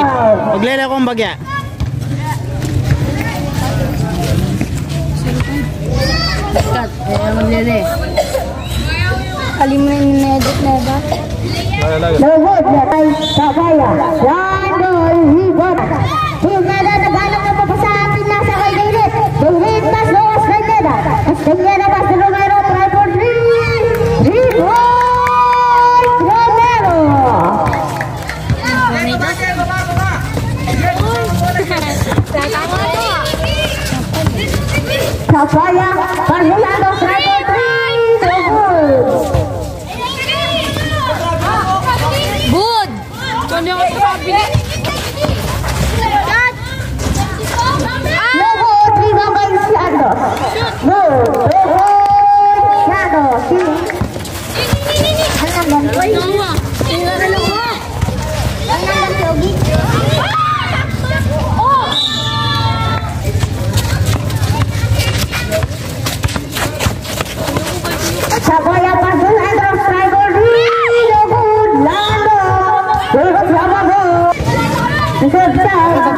Kapit. Paglele akong bagya. Kat, eh, maglele. Kalimunan ni Nedot na ba? Lawat na kay Kapaya. Yan o, hibot.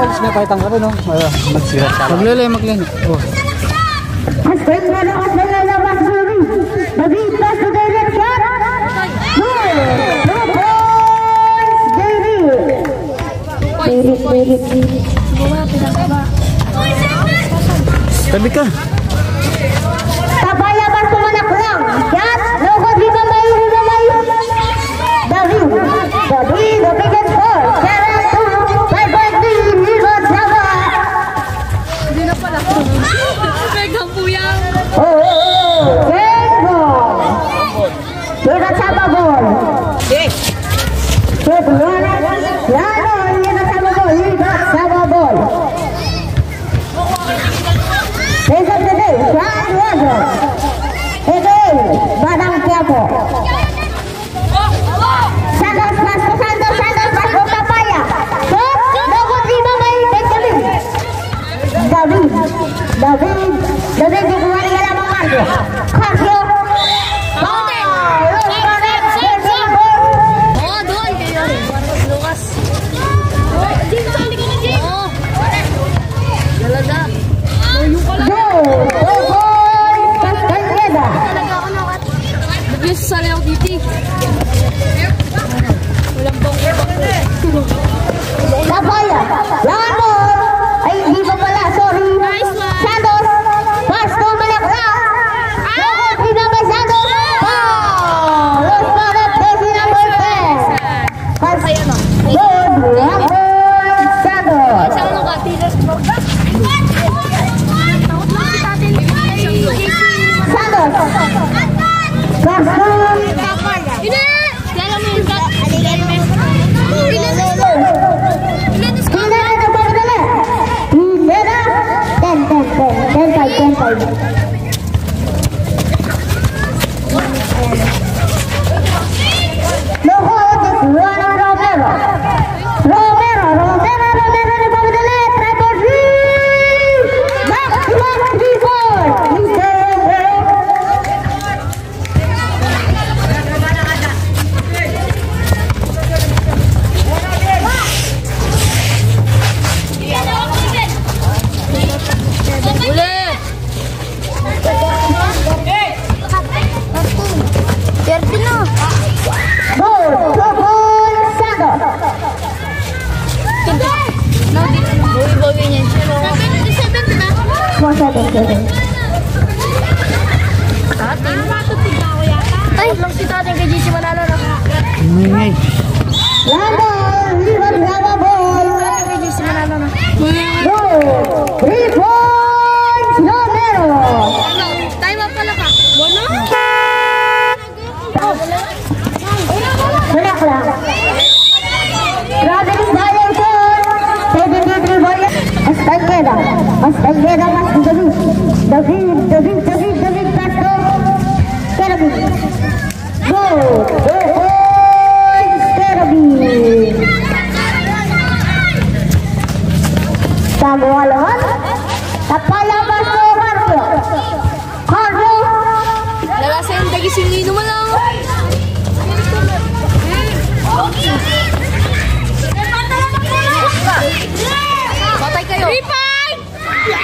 Tapos na tayo tanggapin, no? Uh, magsira sa akin. Maglulay, maglulay. Oh. Aspect na na at nalalabas muli. Magita sa Gailan Cat. Goal! Two points, Gaily! Gaily, Gaily.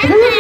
Bye.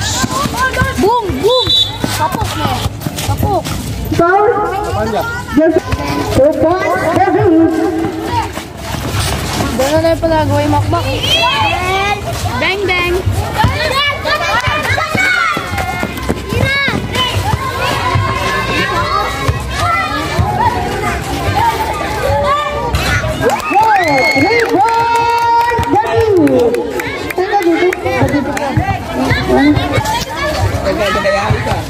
Tapos. Boom! Boom! Tapok na eh. Tapok. Tapos. Gano'n na yung pala gawin makmak. Bang! Bang! Thank you. Tengah-tengah ya,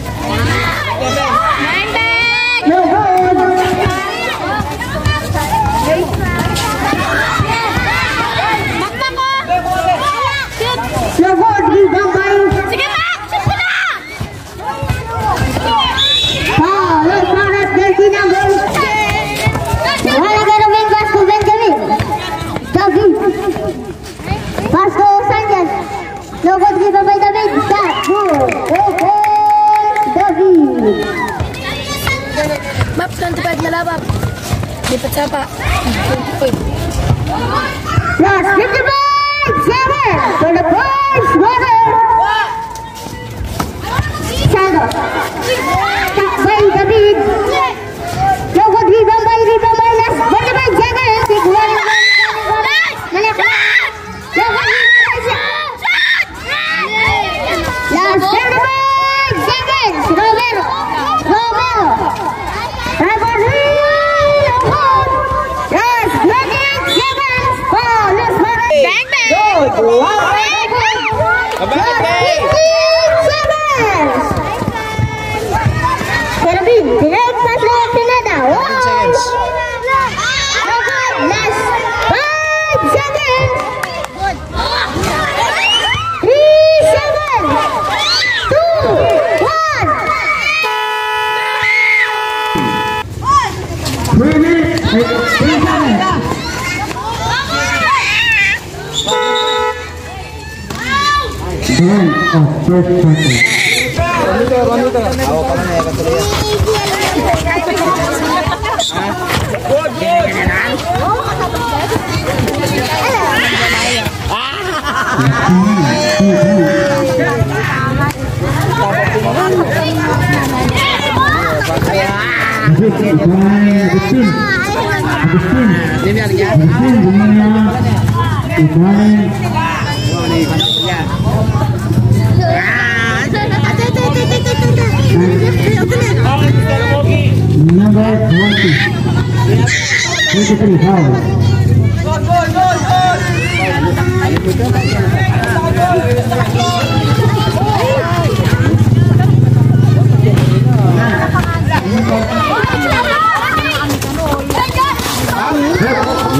Agustin Agustin Agustin Agustin Number 20. 23 foul. Goal, goal, goal, goal.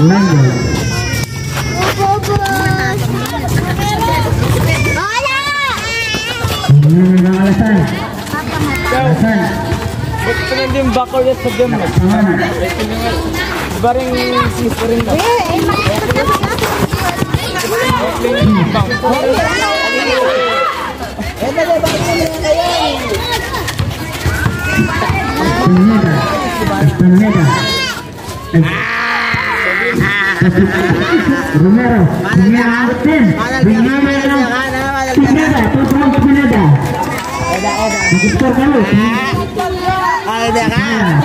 Number hindi bakal bako yet sa Romero, Romero, Austin, Romero, ka lo. Ada ka? Ah,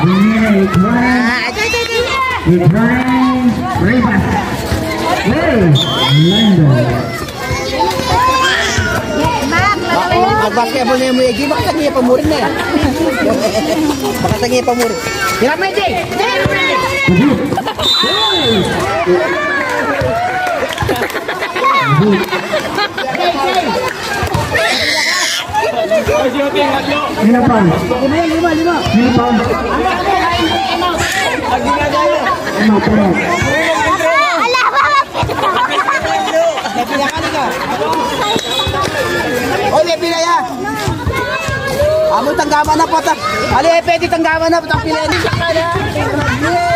Pineda, Ibrahim. Ibrahim Rivas. Hey, Orlando. Mag-basketball na yung Muegi, baka tagi pamurin na eh. Baka tagi pamurin. Hirap mo Ilang pound? Lima, lima, lima. Lima pound. Ano, pero? Ala, mama! Napinakanin ka. Oli, pinaya! Amo, tanggama na po. ta. Ali, eh, pwede tanggama na po. Tanggama na po.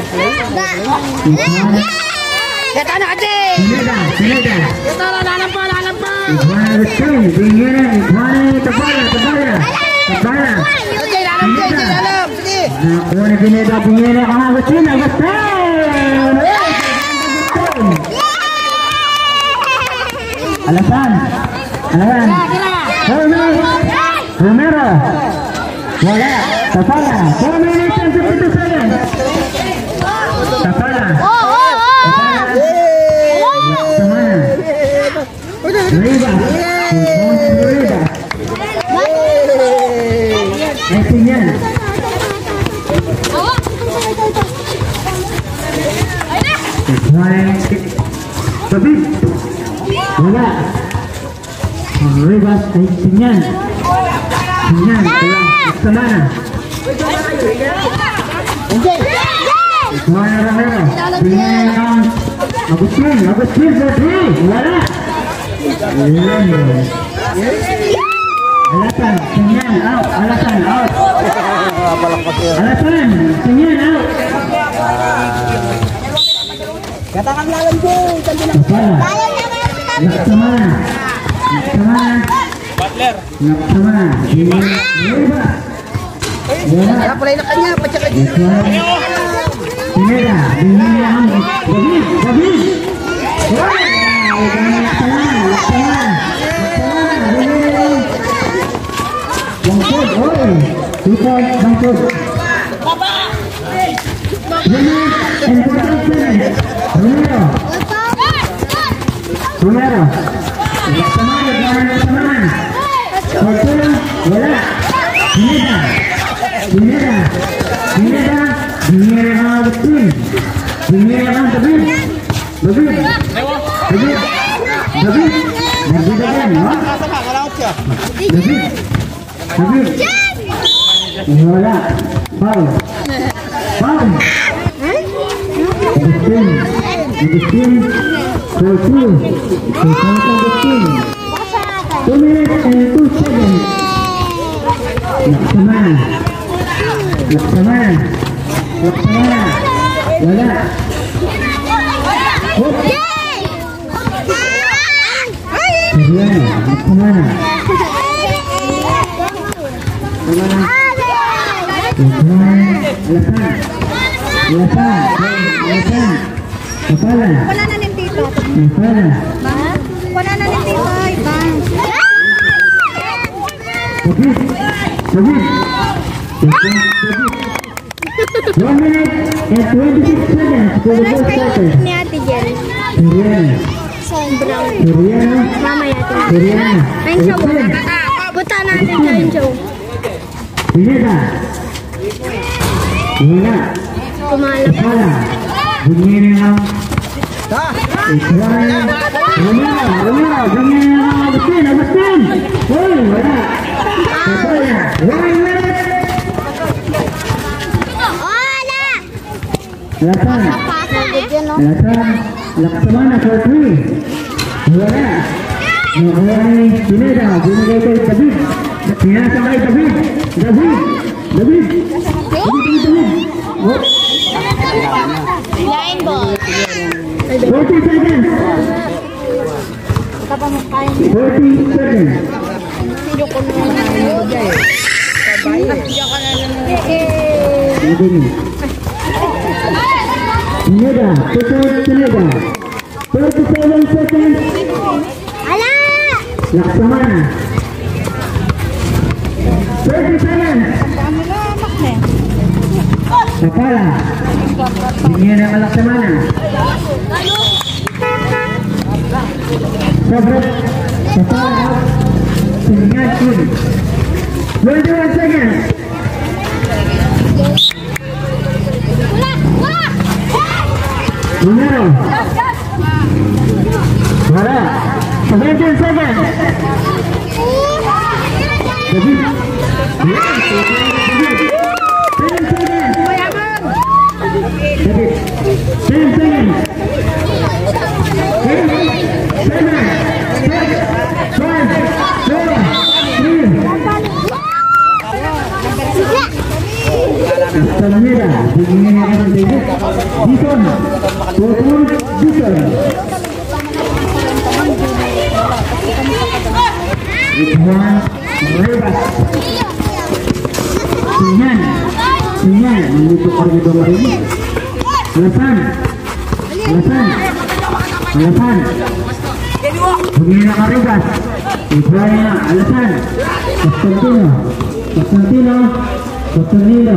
Tapaya. Ikhwan. Kata na Jay. Pineda. Pineda. Ito na lalampa, lalampa. Ikhwan Agustin. Pineda. Ikhwan Tapaya. Tapaya. Tapaya. Jay, lalam, Jay, Jay, lalam. Sige. Nakuha ni Pineda. Pineda kang Agustin. Agustin. Hey! Alasan. Alasan. Romero. Romero. Wala. Tapala. 4 minutes and Sa 3. Wala. Orlando. Alasan, out, alasan, out. Alasan, out. Kata kang lalam Jay. Tanda na. Kepala, Laksamana, Laksamana, Butler. Laksamana, ini Reba. Wala, Kaya pala na kanya, patsaka Ikuan. Pineda, Pineda ang David, David. Wala, Laksamana, Laksamana, Laksamana, Pineda. Bangkod, oi. Ikuan, bangkod. David, and Pineda. Romero. Romero. Laksamana, Laksamana, Laksamana. Fortuna, wala. Pineda. Pineda. Pineda. Pineda kang Agustin. Pineda kang David. David. David. David. David again, no? David. David. Wala. Foul. Foul. Agustin. Agustin. For two. For Agustin. Two minutes and two seconds. Laksamana. Laksamana. Laksamana. Wala. Hop. Suriano. Laksamana. Laksamana. Alasan. Alasan. Alasan. Kepala. Wala na ng tito. Kepala. Wala na ng tito. Iba. David. David. David. One minute and 26 seconds for the first quarter. Suriano. Ayun siya muna. Punta natin yung show. Pineda. Wala. Kumalap. Kepala. Bunyiin ang Ha? Ikhwan. Romero. Romero. Bunyiin ang Agustin. Agustin. Hoy, wala. Kepala. One minute. Wala! No? Lasan. Laksamana for three. Wala. Mulai Pineda, binigay kay David. Pinasa kay David. David. David. David, David. Line ball. 40 seconds. 40 seconds. Hindi ni. Pineda, tutup Pineda. 37 seconds. Ala! Laksamana. 30 seconds. Kapala. Bigyan ng Laksamana. Sobrat. Kapala. Tingnan kun. 21 seconds. Wala. 17 seconds. David. David. 10 seconds. 10 seconds. 10, 7, 3. Castaneda, bigyan niya ng David. Dison. Tutun, Dison. Ituan, Rebas. Sinyan. Sinyan, mengutuk koridor ini. Ituan niya, alasan. Constantino. Constantino.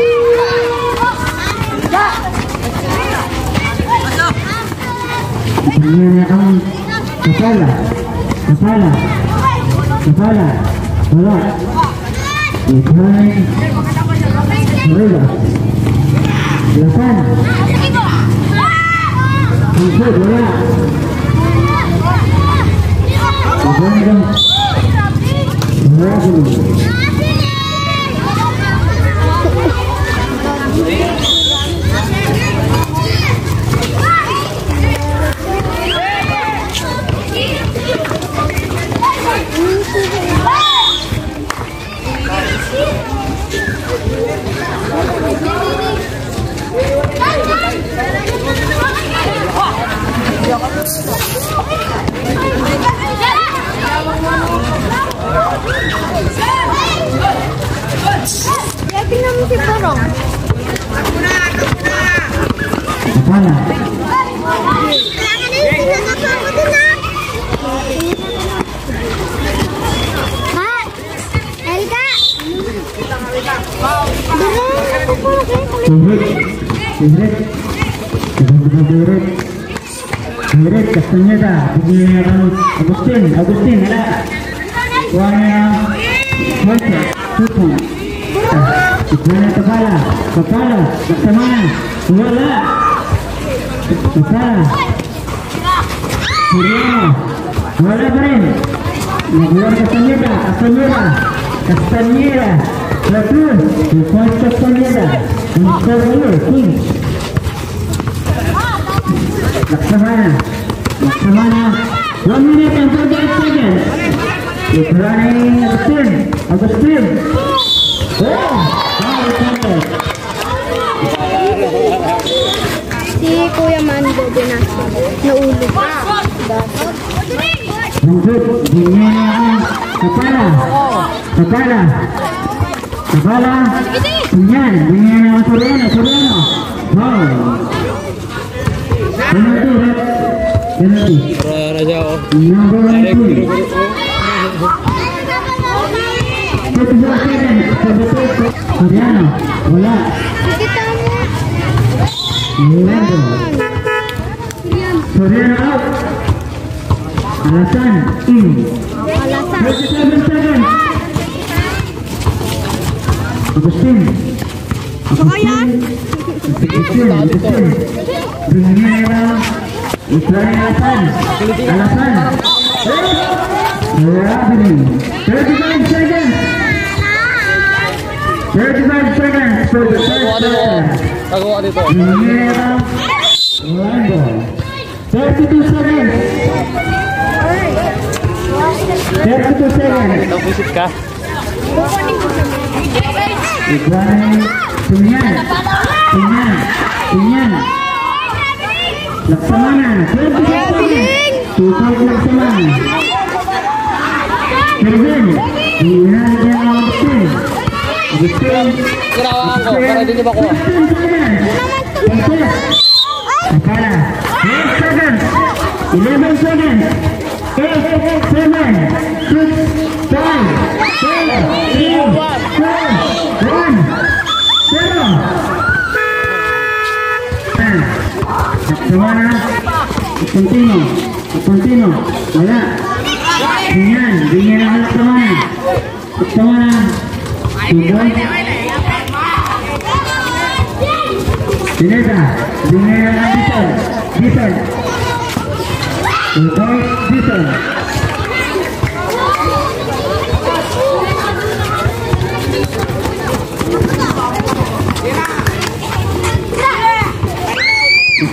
Bigyan niya kang Kapala. Kapala. Kapala. Wala. Ituan. Mereka. Delapan. Bungkut. Wala. Ituan niya kang Wala dulu. Ya, tingnan mo si Porong. Kapala. Kak! Elka! Favorite. Favorite. Betul-betul favorite. Favorite Castaneda. Kang Agustin. Agustin. Niya. Fuerte. Tutong. Ikuha niya Kapala. Kapala. Laksamana. Wala. Kapala. Suriano. Wala pa rin. Nagulang Castaneda. Castaneda. Castaneda. Latrun. Ikuha niya Castaneda. Ang Laksamana. Laksamana. One minute and 48 seconds. It's running Agustin. Agustin. Oh! Wow. Si Kuya Mando din na. Naulog pa. Niya ang Kapala. Kapala. Kapala. Yan. Bigyan niya ang Soriano. Soriano. Wow. Penalty, ref. Penalty. Number one team. 34 seconds. Soriano. Wala. Kita mo. Leandro. Soriano out. Alasan in. 37 seconds. Agustin. Agustin. Agustin. Agustin. Bingera. Israel alasan. Alasan. Rabini. 35 seconds. 35 seconds for the first dito. Bingera. Orlando. 32 seconds. 32 seconds. Nag-visit ka? Iguan. Tunyan. Tunyan. Tunyan. Laksamana. 20 seconds. Tutok laksamana. Iyan dia Agustin. Agustin. Kinawangan ko, para hindi niyo makuha. 15 seconds. Pantes. Akala. 8 seconds. 11 seconds. 8, 7, 6, 5, 4, 3, 2, Samara, Puntino, Puntino, wala. Ganyan, ganyan ang anak Samara. Samara, Tugoy. Dineta, ganyan ang Diesel, Diesel. Tugoy,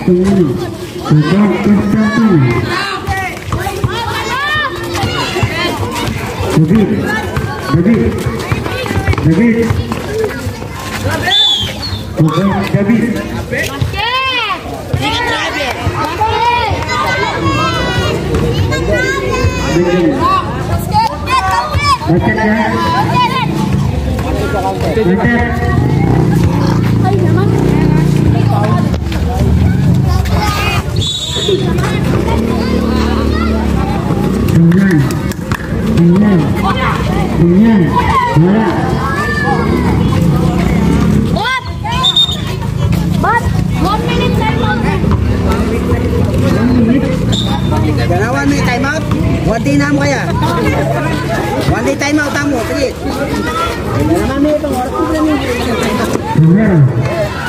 Continue. Tugon. Konstantin. David. David. David. David. David. Macet ya. Macet. Sembilan. Bola. What? But, one minute time out. Ganawan mo yung time out. One day na mo kaya. One day time out mo. Sige. Ganawan mo itong oras ko lang yung Primero.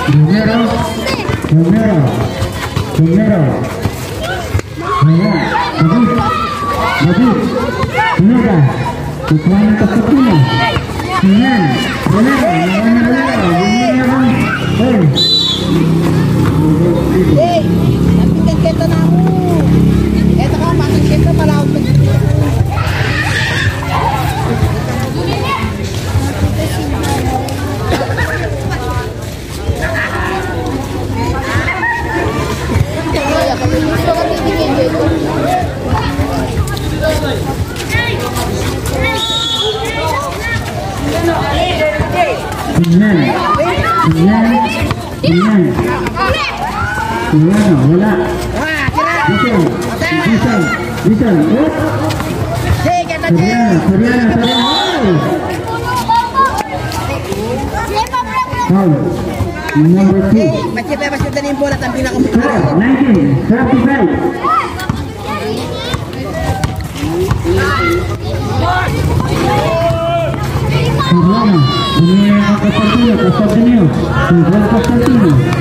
Primero. Primero. Primero. Bola. David. David. Pineda. Cucuenta, Cucuna. Bien, ponemos, ponemos. Ah. Oh. Soriana. Soriana. Soriana. Foul. Number two. Masih pa masih tadi bola tapi nak Score. 19. 35. Ini Constantino. Constantino.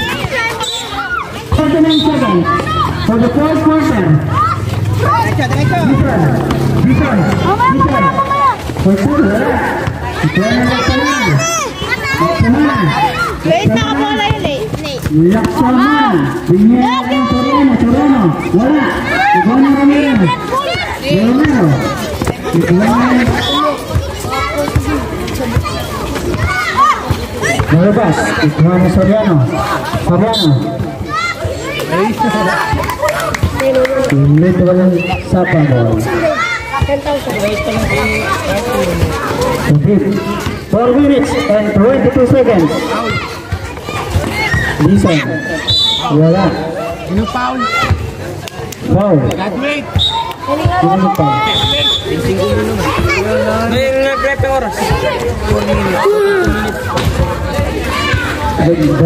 49 seconds for the fourth quarter. For. Wala. Iguana Romero. Romero. Iguana. Iguana Soriano. Soriano. Ulit walang sapa. 4 minutes and 22 seconds. Listen. Wala. Yung foul. Foul.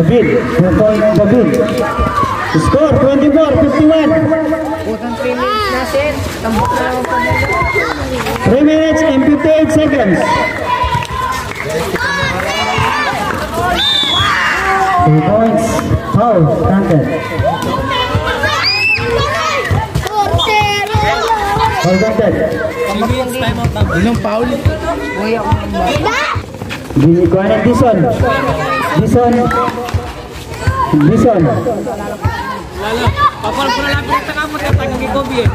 David. Score 24-51. Utang 3 minutes na, sir. Tambok na ako pa 3 minutes and 58 seconds. Two points. Foul counted. Foul counted. Ilang foul? Uy, ako Ginikuha ng Dison. Dison. Dison. Lalo. Kapal ko na lang pinagtaka mo tayo kay Kobe eh.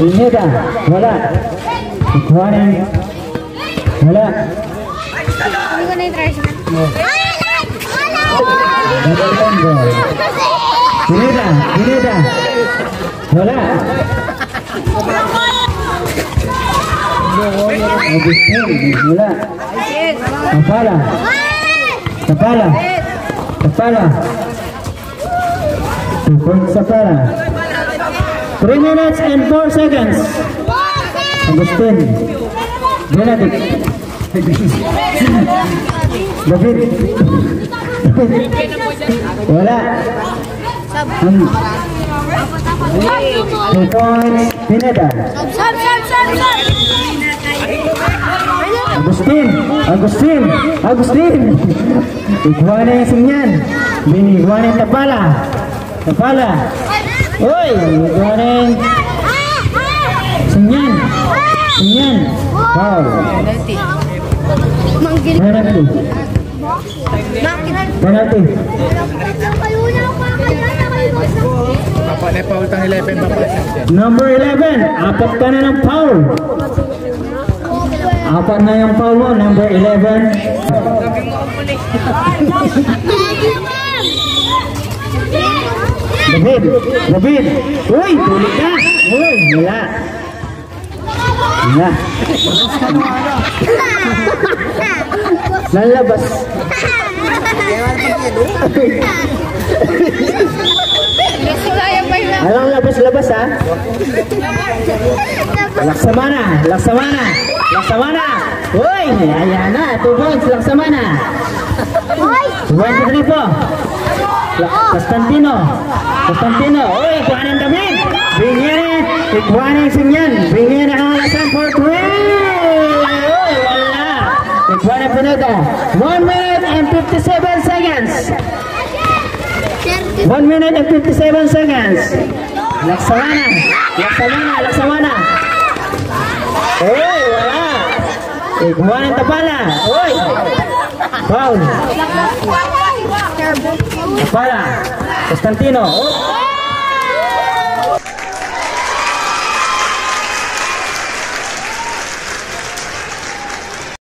Pineda. Wala. Ikuanan. Two points Kapala. Three minutes and four seconds. Agustin. Benedict. David. Wala. Hmm. Two points. Pineda. Sab, sab, sab, sab. Agustin. Agustin. Agustin. Iguana yung sinyan. Bini iguana yung tapala. Tapala. Uy, iguana yung sinyan. Sinyan. Wow. Papa na foul tang 11 papa. Number 11. Apat ka na ng foul. Apat na yung foul mo. Number 11. David. David. Uy, tulik ka. Uy, wala. Wala. Yun. Alang labas-labas ha? Laksamana, Laksamana, Laksamana. Uy, ayan na, two points, Laksamana. One, two, three, four. La Constantino, Constantino. Uy, kuhanan kami. Bingyan eh, ikuhanan sinyan. Bingyan na ang alasan for three. Uy, wala. Ikuhanan pinada. One minute and 57 seconds. 1 minute and 57 seconds. Laksamana. Laksamana. Laksamana. Uy, wala. Iguan ng tapala. Uy. Foul. Tapala. Constantino. Oh.